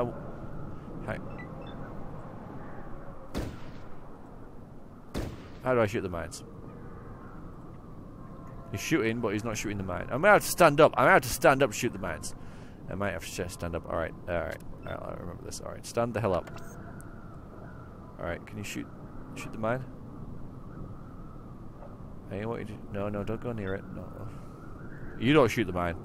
I. How do I shoot the mines? He's shooting, but he's not shooting the mine. I might have to stand up. I might have to stand up to shoot the mines. I might have to stand up. Alright, alright. I remember this. Alright, stand the hell up. Alright, can you shoot shoot the mine? Hey, what you do? No, no, don't go near it. No. You don't shoot the mine.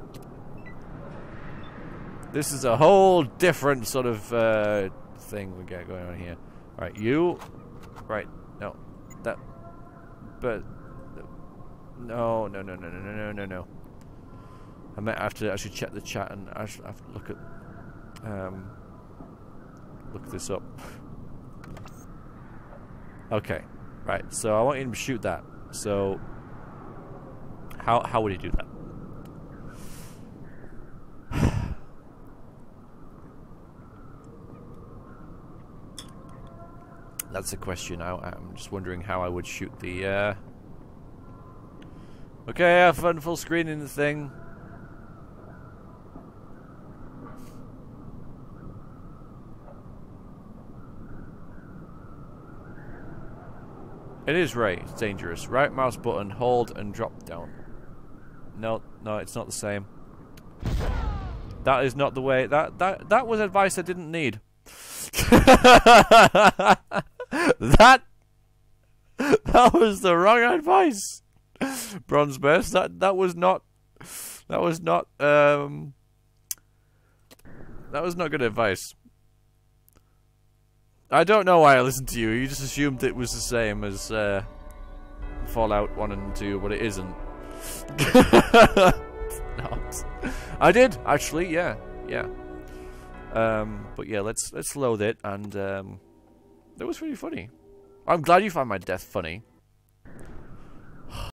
This is a whole different sort of uh, thing we got going on here. Alright, you. Right, no. That. But. No, no, no, no, no, no, no, no. I might have to actually check the chat and I have to look at. Um, look this up. okay, right. So I want you to shoot that. So how how would he do that? That's a question. I, am just wondering how I would shoot the. Uh... Okay, have fun full screening the thing. It is right. It's dangerous. Right mouse button, hold and drop down. No, no, it's not the same. That is not the way. That that that was advice I didn't need. that that was the wrong advice. BronzeBas. That that was not. That was not. Um. That was not good advice. I don't know why I listened to you. You just assumed it was the same as uh, Fallout 1 and 2, but it isn't. Not. I did, actually, yeah. Yeah. Um, but yeah, let's let's load it, and um, it was really funny. I'm glad you find my death funny.